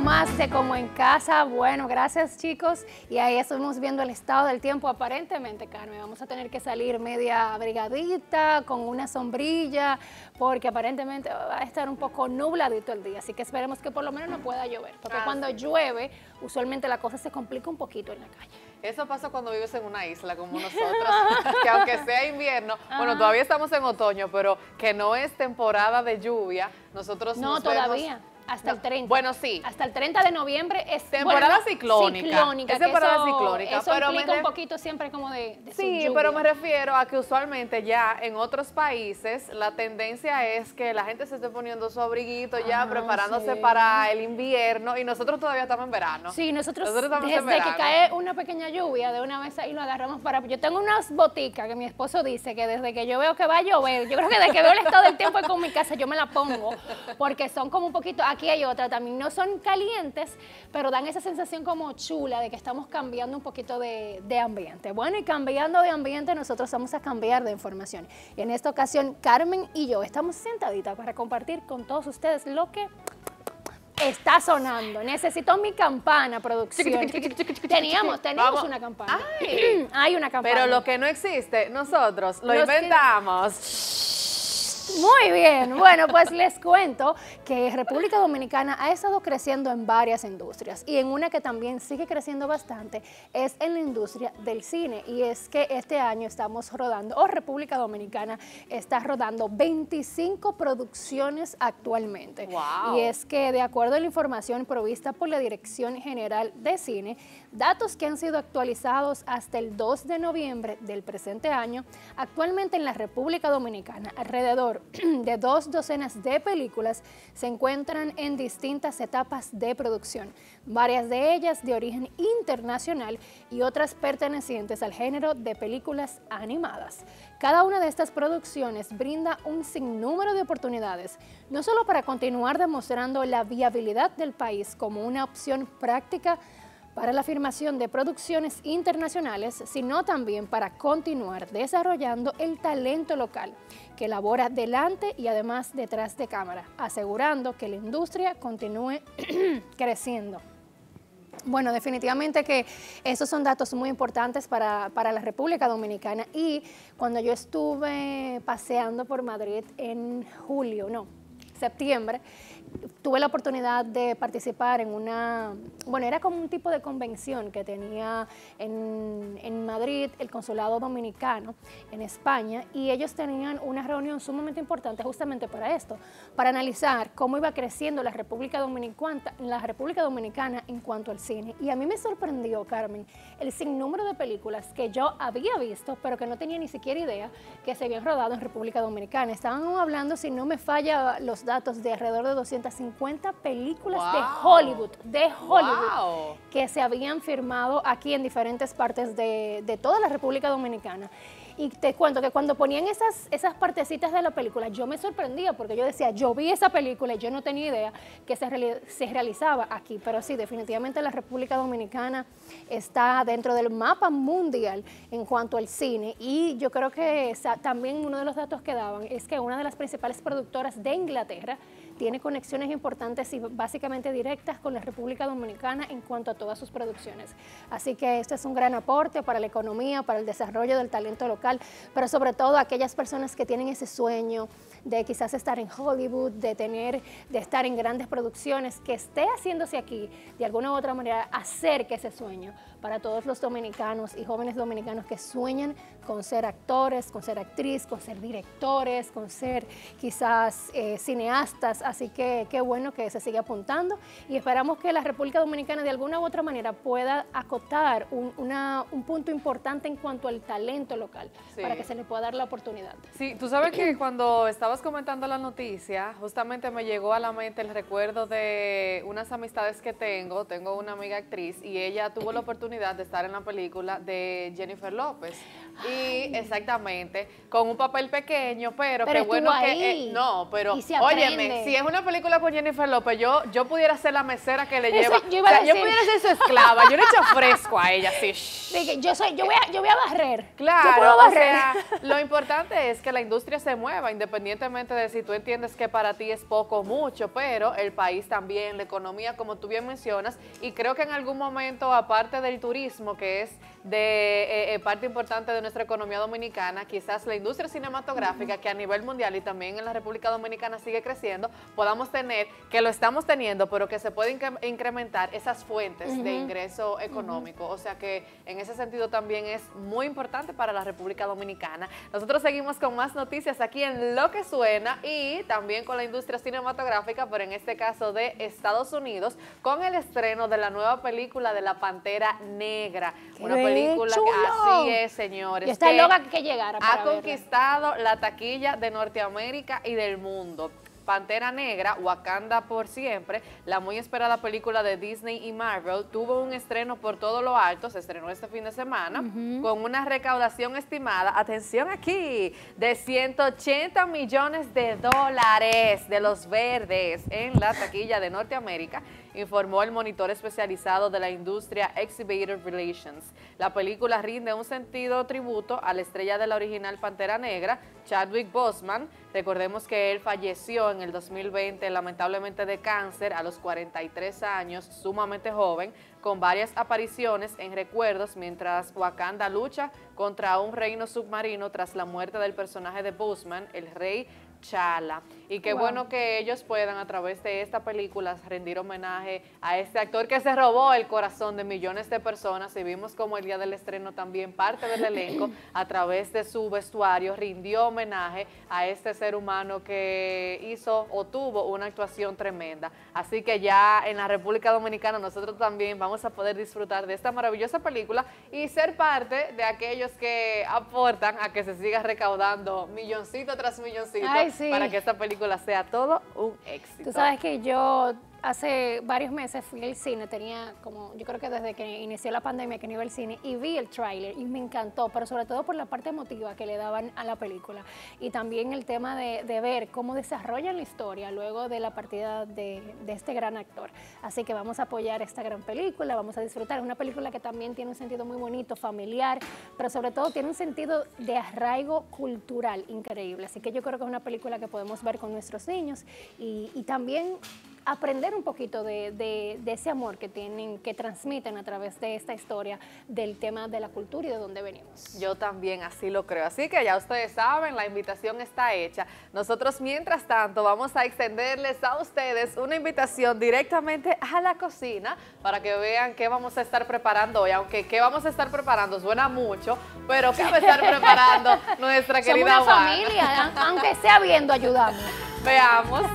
más de como en casa. Bueno, gracias chicos. Y ahí estamos viendo el estado del tiempo. Aparentemente, Carmen, vamos a tener que salir media abrigadita, con una sombrilla, porque aparentemente va a estar un poco nubladito el día. Así que esperemos que por lo menos no pueda llover. Porque Ah, cuando sí. llueve, usualmente la cosa se complica un poquito en la calle. Eso pasa cuando vives en una isla como nosotros, que aunque sea invierno, bueno, todavía estamos en otoño, pero que no es temporada de lluvia, nosotros No, nos vemos- todavía. Hasta No, el 30. Bueno, sí. Hasta el 30 de noviembre es Temporada bueno, no, ciclónica. ciclónica, Es temporada eso- ciclónica, Eso pero me implica un ref- poquito siempre como de, de Sí, pero me refiero a que usualmente ya en otros países la tendencia es que la gente se esté poniendo su abriguito ya, Ah, preparándose sí. para el invierno y nosotros todavía estamos en verano. Sí, nosotros, Nosotros estamos en desde que verano. cae una pequeña lluvia, de una vez ahí lo agarramos para... Yo tengo unas boticas que mi esposo dice que desde que yo veo que va a llover, yo creo que desde que veo el estado del tiempo con mi casa, yo me la pongo, porque son como un poquito, aquí hay otra también, no son calientes, pero dan esa sensación como chula de que estamos cambiando un poquito de, de ambiente. Bueno, y cambiando de ambiente, nosotros vamos a cambiar de información. Y en esta ocasión, Carmen y yo estamos sentaditas para compartir con todos ustedes lo que Está sonando. Necesito mi campana, producción. Teníamos, teníamos Vamos. una campana. Ay. Hay una campana. Pero lo que no existe, nosotros lo Los que- inventamos. Muy bien, bueno, pues les cuento que República Dominicana ha estado creciendo en varias industrias y en una que también sigue creciendo bastante es en la industria del cine y es que este año estamos rodando, o República Dominicana está rodando 25 producciones actualmente. Wow. Y es que de acuerdo a la información provista por la Dirección General de Cine, datos que han sido actualizados hasta el 2 de noviembre del presente año, actualmente en la República Dominicana alrededor de dos docenas de películas se encuentran en distintas etapas de producción, varias de ellas de origen internacional y otras pertenecientes al género de películas animadas. Cada una de estas producciones brinda un sinnúmero de oportunidades, no solo para continuar demostrando la viabilidad del país como una opción práctica para la afirmación de producciones internacionales, sino también para continuar desarrollando el talento local que labora delante y además detrás de cámara, asegurando que la industria continúe creciendo. Bueno, definitivamente que esos son datos muy importantes para, para la República Dominicana y cuando yo estuve paseando por Madrid en julio, no, septiembre, tuve la oportunidad de participar en una, bueno, era como un tipo de convención que tenía en, en Madrid el Consulado Dominicano en España y ellos tenían una reunión sumamente importante justamente para esto, para analizar cómo iba creciendo la República Dominicana, la República Dominicana en cuanto al cine. Y a mí me sorprendió, Carmen, el sinnúmero de películas que yo había visto, pero que no tenía ni siquiera idea que se habían rodado en República Dominicana. Estaban hablando, si no me falla los datos, de alrededor de 250 películas de Wow. Hollywood, de Hollywood, Wow. que se habían firmado aquí en diferentes partes de, de toda la República Dominicana. Y te cuento que cuando ponían esas, esas partecitas de la película, yo me sorprendía porque yo decía, yo vi esa película y yo no tenía idea que se, reali- se realizaba aquí. Pero sí, definitivamente la República Dominicana está dentro del mapa mundial en cuanto al cine. Y yo creo que esa- también uno de los datos que daban es que una de las principales productoras de Inglaterra tiene conexiones importantes y básicamente directas con la República Dominicana en cuanto a todas sus producciones. Así que esto es un gran aporte para la economía, para el desarrollo del talento local, pero sobre todo aquellas personas que tienen ese sueño de quizás estar en Hollywood, de tener, de estar en grandes producciones, que esté haciéndose aquí de alguna u otra manera, hacer que ese sueño para todos los dominicanos y jóvenes dominicanos que sueñan con ser actores, con ser actriz, con ser directores, con ser quizás eh, cineastas. Así que qué bueno que se sigue apuntando y esperamos que la República Dominicana de alguna u otra manera pueda acotar un, una- un punto importante en cuanto al talento local Sí. para que se le pueda dar la oportunidad. Sí, tú sabes que cuando estabas comentando la noticia, justamente me llegó a la mente el recuerdo de unas amistades que tengo. Tengo una amiga actriz y ella tuvo la oportunidad de estar en la película de Jennifer López. Y exactamente, con un papel pequeño, pero, Pero qué bueno que... eh, no, pero Y se óyeme, si si es una película con Jennifer López, yo, yo pudiera ser la mesera que le lleva. Yo, o sea, yo pudiera ser su esclava. Yo le echo fresco a ella, sí. yo soy, yo voy a, yo voy a barrer. Claro. O sea, lo importante es que la industria se mueva, independientemente de si tú entiendes que para ti es poco o mucho, pero el país también, la economía, como tú bien mencionas, y creo que en algún momento, aparte del turismo, que es de eh, eh, parte importante de nuestra economía dominicana, quizás la industria cinematográfica, que a nivel mundial y también en la República Dominicana sigue creciendo, podamos tener, que lo estamos teniendo, pero que se puede incrementar esas fuentes de ingreso económico. O sea que en ese sentido también es muy importante para la República Dominicana. Nosotros seguimos con más noticias aquí en Lo que Suena y también con la industria cinematográfica, pero en este caso de Estados Unidos, con el estreno de la nueva película de La Pantera Negra. una película así es, señores. Y está loca que llegara. Ha conquistado la taquilla de Norteamérica y del mundo. Pantera Negra, Wakanda por siempre, la muy esperada película de Disney y Marvel, tuvo un estreno por todo lo alto, se estrenó este fin de semana, con una recaudación estimada, atención aquí, de 180 millones de dólares de los verdes en la taquilla de Norteamérica informó el monitor especializado de la industria Exhibitor Relations. La película rinde un sentido tributo a la estrella de la original Pantera Negra, Chadwick Boseman. Recordemos que él falleció en el 2020 lamentablemente de cáncer a los 43 años, sumamente joven, con varias apariciones en recuerdos mientras Wakanda lucha contra un reino submarino tras la muerte del personaje de Boseman, el rey Chala. Y qué bueno que ellos puedan a través de esta película rendir homenaje a este actor que se robó el corazón de millones de personas y vimos como el día del estreno también parte del elenco a través de su vestuario rindió homenaje a este ser humano que hizo o tuvo una actuación tremenda. Así que ya en la República Dominicana nosotros también vamos a poder disfrutar de esta maravillosa película y ser parte de aquellos que aportan a que se siga recaudando milloncito tras milloncito para que esta película sea todo un éxito. Tú sabes que yo hace varios meses fui al cine, tenía como, yo creo que desde que inició la pandemia que no iba al cine y vi el tráiler y me encantó, pero sobre todo por la parte emotiva que le daban a la película y también el tema de, ver cómo desarrollan la historia luego de la partida de, este gran actor. Así que vamos a apoyar esta gran película, vamos a disfrutar. Es una película que también tiene un sentido muy bonito, familiar, pero sobre todo tiene un sentido de arraigo cultural increíble. Así que yo creo que es una película que podemos ver con nuestros niños y, y también aprender un poquito de, ese amor que tienen, que transmiten a través de esta historia del tema de la cultura y de dónde venimos. Yo también así lo creo. Así que ya ustedes saben, la invitación está hecha. Nosotros, mientras tanto, vamos a extenderles a ustedes una invitación directamente a la cocina para que vean qué vamos a estar preparando hoy. Aunque qué vamos a estar preparando suena mucho, pero qué va a estar preparando nuestra querida Somos una familia, aunque sea viendo, ayudamos. Veamos.